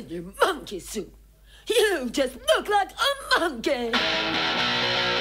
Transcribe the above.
in your monkey suit. You just look like a monkey!